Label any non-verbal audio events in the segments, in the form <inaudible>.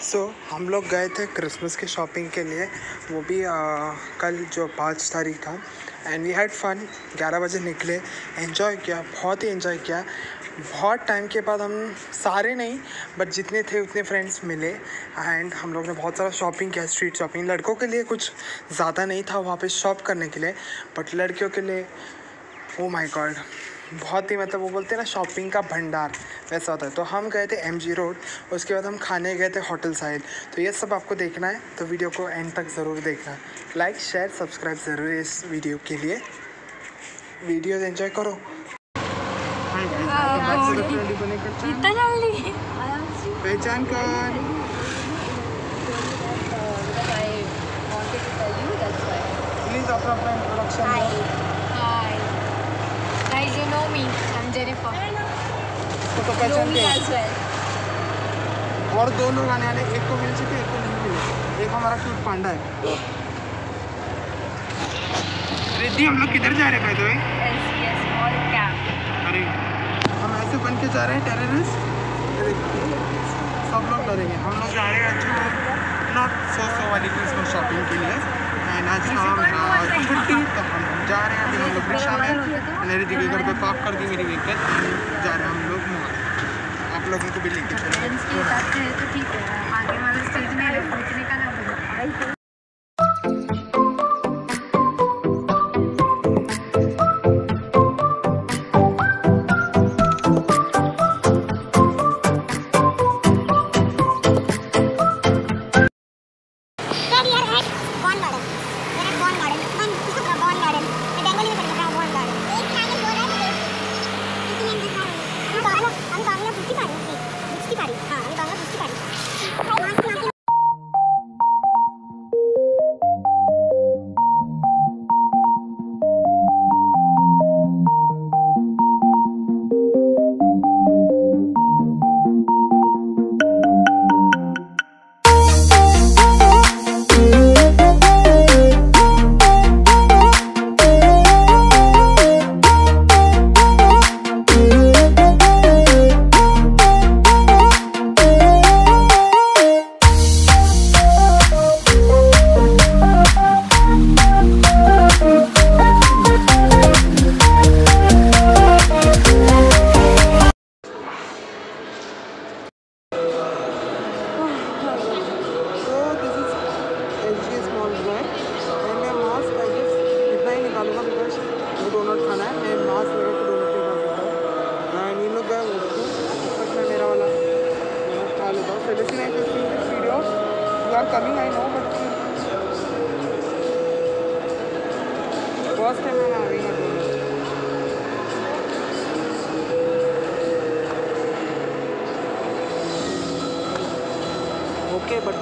सो so, हम लोग गए थे क्रिसमस की शॉपिंग के लिए। वो भी आ, कल जो पाँच तारीख था। एंड वी हैड फन ग्यारह बजे निकले। एंजॉय किया बहुत ही एंजॉय किया। बहुत टाइम के बाद हम सारे नहीं बट जितने थे उतने फ्रेंड्स मिले। एंड हम लोग ने बहुत सारा शॉपिंग किया स्ट्रीट शॉपिंग लड़कों के लिए कुछ ज़्यादा नहीं था वहाँ पे शॉप करने के लिए बट लड़कियों के लिए ओ माय गॉड बहुत ही मतलब वो बोलते हैं ना शॉपिंग का भंडार वैसा होता है। तो हम गए थे एम जी रोड उसके बाद हम खाने गए थे होटल साइड तो ये सब आपको देखना है तो वीडियो को एंड तक ज़रूर देखना। लाइक शेयर सब्सक्राइब ज़रूर इस वीडियो के लिए। वीडियो एंजॉय करो। इतना जल्दी? पहचान कर। प्लीज़ अपना अपना introduction Hi. Guys, you know me. I'm Jennifer. इसको तो पहचानते हैं। और दो लोग आने वाले एक को मिल चुके एक को नहीं मिले। एक हमारा क्यूट पांडा है। रिद्धि हम लोग किधर जा रहे हैं भाई. अरे हम ऐसे बन के जा रहे हैं टेररिस्ट सब लोग डरेंगे। हम लोग जा रहे हैं एक्चुअली नॉट सो सो वाली क्रिसमस शॉपिंग के लिए। एंड आज शाम छुट्टी तो हम जा रहे हैं अभी हम लोग रिक्शा में। मेरी दीदी घर पे पार्क कर दी मेरी व्हीकल जा रहे हैं हम लोग मॉल। आप लोगों को भी लेके चलेंगे। I'm having a donut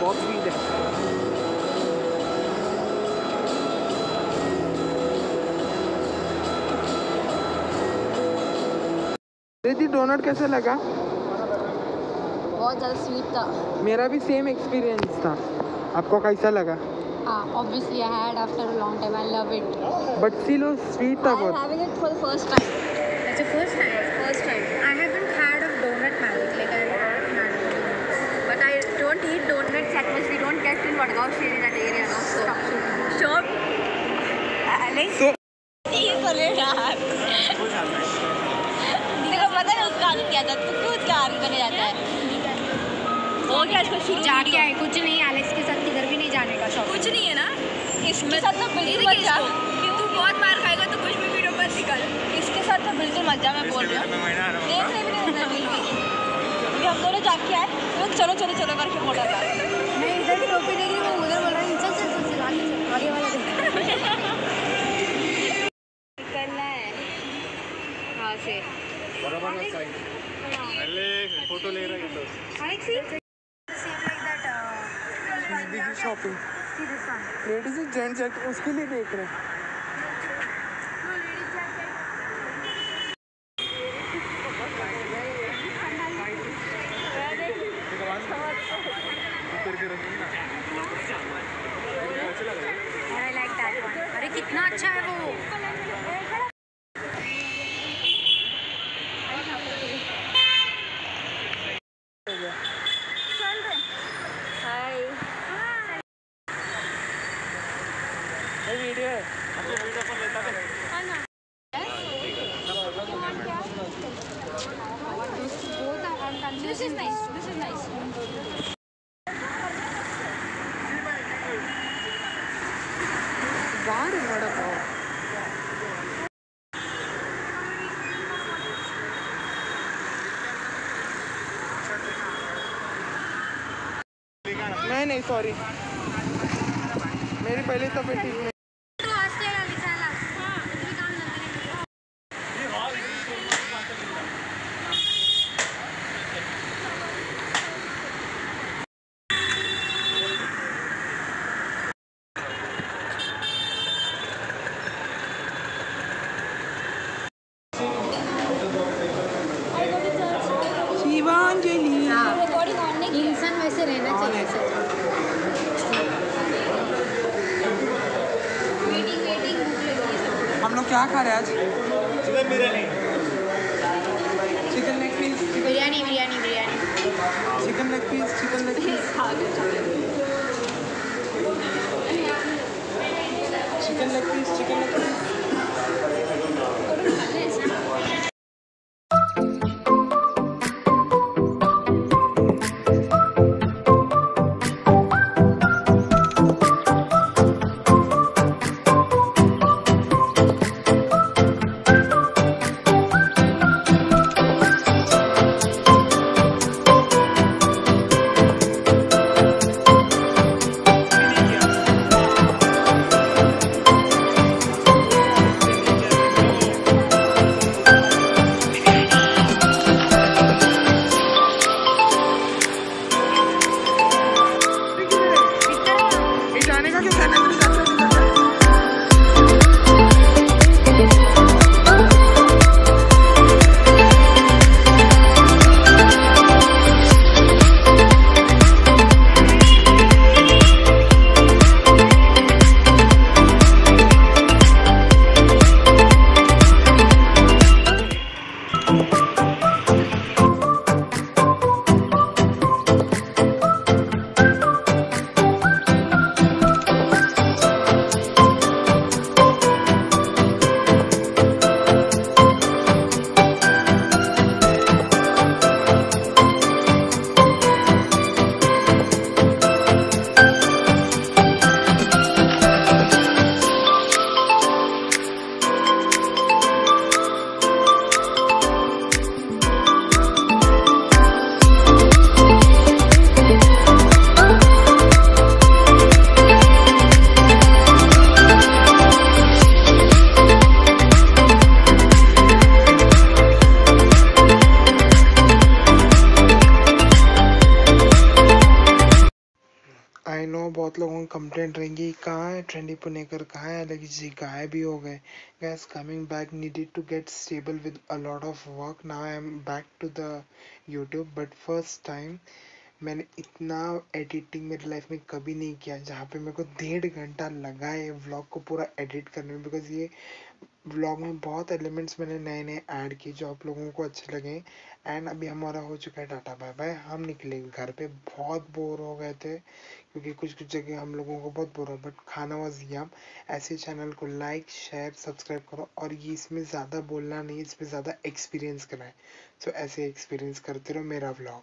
बहुत स्वीट है दीदी डोनट कैसा लगा? बहुत ज़्यादा स्वीट था। मेरा भी सेम एक्सपीरियंस था। आपको कैसा लगा? हाँ obviously I had after a long time I love it still वो sweet I'm having it for the first time it's a first time first time I haven't had a donut magic like I haven't had but I don't eat donuts that much we don't get in Vadgaon in that area no so sure Alex So- ये बोले यार देखो पता है उसका आदत क्या था तू क्यों उसका बने जाता है हो गया इसको शुरू जाके आए कुछ नहीं एलेक्स के साथ जाने का शौक कुछ नहीं है ना? इसके साथ तो बिल्कुल मत जा। तू बहुत मार खाएगा तो कुछ भी वीडियो मत निकाल। इसके साथ तो बिल्कुल मत जा मैं बोल रही हूँ। देख रहे भी नहीं अभी हम दोनों जाके आए तो चलो चलो चलो करके था। मैं इधर की टोपी देख रही हूँ उधर बोल रहा हूँ चल चल चल चल आगे वाला <laughs> करना है। हाँ से। फ़ोटो ले रहा है Alex, see? Same like that. Uh, दीदी shopping ladies one. Gents jacket उसके लिए देख रहे हैं. अरे कितना अच्छा है वो नहीं सॉरी मेरी पहली तबीयत ठीक नहीं हम लोग क्या खा रहे हैं आज? Chicken leg piece biryani biryani biryani. Chicken leg piece chicken leg piece chicken leg piece chicken leg piece complaint रहेंगी। कहाँ है? ट्रेंडी पुनेकर कहाँ है? अलग जी गायब भी हो गए। Guys coming back needed to get stable with a lot of work now I am back to the YouTube but first time मैंने इतना एडिटिंग मेरी लाइफ में कभी नहीं किया, जहाँ पे मेरे को डेढ़ घंटा लगा है व्लॉग को पूरा एडिट करने में बिकॉज़ ये व्लॉग में बहुत एलिमेंट्स मैंने नए नए ऐड किए जो आप लोगों को अच्छे लगे। एंड अभी हमारा हो चुका है टाटा बाय बाय हम निकले घर पे। बहुत बोर हो गए थे, क्योंकि कुछ कुछ जगह हम लोगों को बहुत बोर हो बट खाना वाज यम ऐसे चैनल को लाइक शेयर सब्सक्राइब करो। और ये इसमें ज़्यादा बोलना नहीं, इसमें ज़्यादा एक्सपीरियंस करना है सो ऐसे एक्सपीरियंस करते रहो मेरा व्लॉग